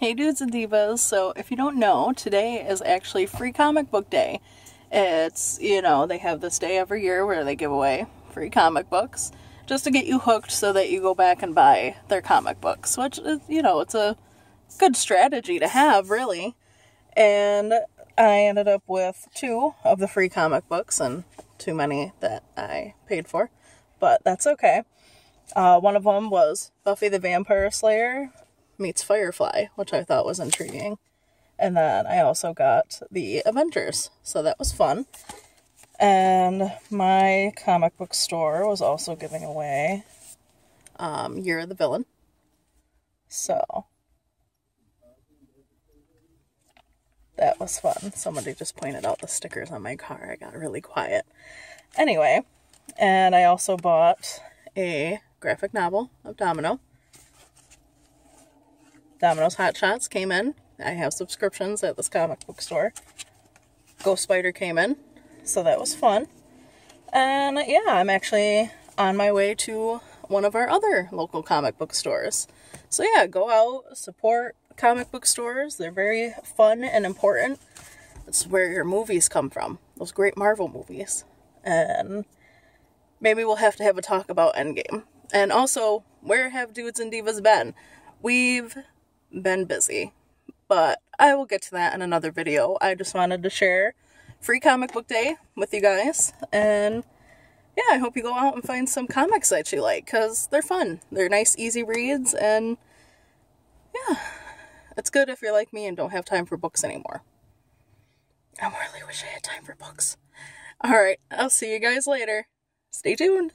Hey dudes and divas, so if you don't know, today is actually free comic book day. It's, you know, they have this day every year where they give away free comic books just to get you hooked so that you go back and buy their comic books, which is, you know, it's a good strategy to have, really. And I ended up with two of the free comic books and too many that I paid for, but that's okay. Uh, one of them was Buffy the Vampire Slayer meets Firefly, which I thought was intriguing. And then I also got the Avengers, so that was fun. And my comic book store was also giving away um, Year of the Villain. So that was fun. Somebody just pointed out the stickers on my car. I got really quiet. Anyway, and I also bought a graphic novel of Domino. Domino's Hot Shots came in. I have subscriptions at this comic book store. Ghost Spider came in, so that was fun. And yeah, I'm actually on my way to one of our other local comic book stores. So yeah, go out, support comic book stores. They're very fun and important. It's where your movies come from. Those great Marvel movies. And maybe we'll have to have a talk about Endgame. And also, where have dudes and divas been? We've been busy, but I will get to that in another video. I just wanted to share free comic book day with you guys, and yeah, I hope you go out and find some comics that you like, because they're fun. They're nice, easy reads, and yeah, it's good if you're like me and don't have time for books anymore. I really wish I had time for books. Alright, I'll see you guys later. Stay tuned.